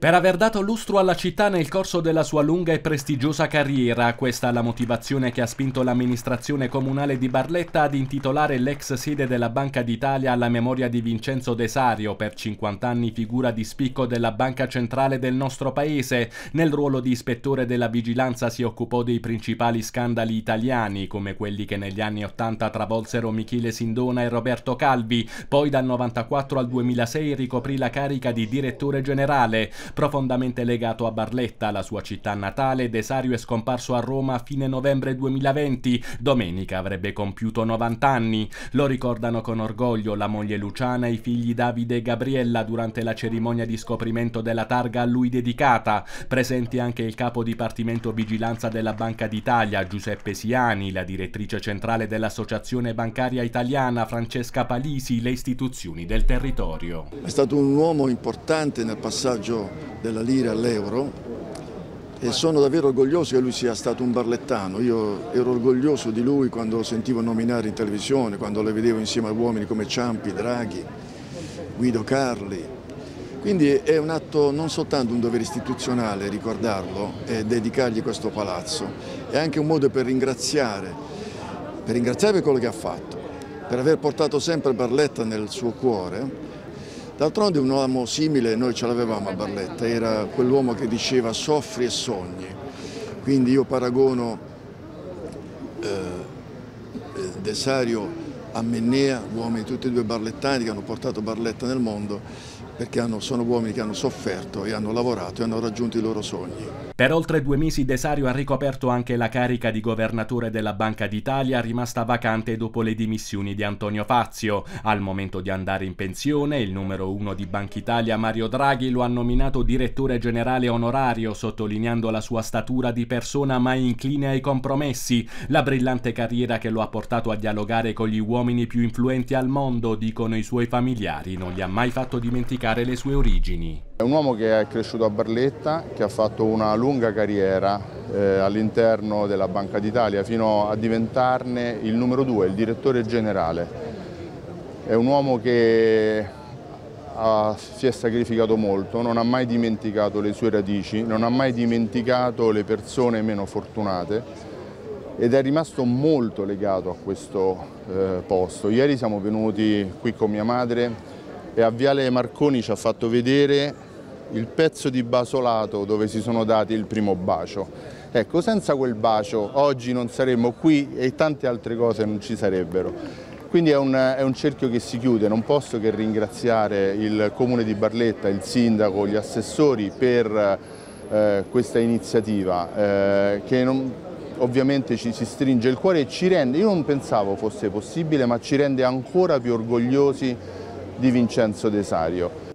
Per aver dato lustro alla città nel corso della sua lunga e prestigiosa carriera, questa è la motivazione che ha spinto l'amministrazione comunale di Barletta ad intitolare l'ex sede della Banca d'Italia alla memoria di Vincenzo Desario, per 50 anni figura di spicco della banca centrale del nostro paese. Nel ruolo di ispettore della vigilanza si occupò dei principali scandali italiani, come quelli che negli anni 80 travolsero Michele Sindona e Roberto Calvi, poi dal 94 al 2006 ricoprì la carica di direttore generale. Profondamente legato a Barletta, la sua città natale, Desario è scomparso a Roma a fine novembre 2020. Domenica avrebbe compiuto 90 anni. Lo ricordano con orgoglio la moglie Luciana e i figli Davide e Gabriella durante la cerimonia di scoprimento della targa a lui dedicata. Presenti anche il capo dipartimento vigilanza della Banca d'Italia, Giuseppe Siani, la direttrice centrale dell'Associazione Bancaria Italiana, Francesca Palisi, le istituzioni del territorio. È stato un uomo importante nel passaggio della lira all'euro e sono davvero orgoglioso che lui sia stato un barlettano. Io ero orgoglioso di lui quando lo sentivo nominare in televisione, quando lo vedevo insieme a uomini come Ciampi, Draghi, Guido Carli. Quindi è un atto non soltanto un dovere istituzionale ricordarlo e dedicargli questo palazzo, è anche un modo per ringraziare, per ringraziare per quello che ha fatto, per aver portato sempre Barletta nel suo cuore D'altronde un uomo simile noi ce l'avevamo a Barletta, era quell'uomo che diceva soffri e sogni, quindi io paragono eh, eh, Desario a Mennea, uomini tutti e due barlettani che hanno portato Barletta nel mondo perché hanno, sono uomini che hanno sofferto e hanno lavorato e hanno raggiunto i loro sogni. Per oltre due mesi Desario ha ricoperto anche la carica di governatore della Banca d'Italia, rimasta vacante dopo le dimissioni di Antonio Fazio. Al momento di andare in pensione, il numero uno di Banca Italia, Mario Draghi, lo ha nominato direttore generale onorario, sottolineando la sua statura di persona mai incline ai compromessi, la brillante carriera che lo ha portato a dialogare con gli uomini più influenti al mondo, dicono i suoi familiari, non gli ha mai fatto dimenticare le sue origini. È un uomo che è cresciuto a Barletta, che ha fatto una lunga carriera eh, all'interno della Banca d'Italia fino a diventarne il numero due, il direttore generale. È un uomo che ha, si è sacrificato molto, non ha mai dimenticato le sue radici, non ha mai dimenticato le persone meno fortunate ed è rimasto molto legato a questo eh, posto. Ieri siamo venuti qui con mia madre e a Viale Marconi ci ha fatto vedere il pezzo di basolato dove si sono dati il primo bacio. Ecco, senza quel bacio oggi non saremmo qui e tante altre cose non ci sarebbero. Quindi è un, è un, cerchio che si chiude, non posso che ringraziare il Comune di Barletta, il Sindaco, gli assessori per eh, questa iniziativa eh, che non, ovviamente ci si stringe il cuore e ci rende, io non pensavo fosse possibile, ma ci rende ancora più orgogliosi di Vincenzo Desario.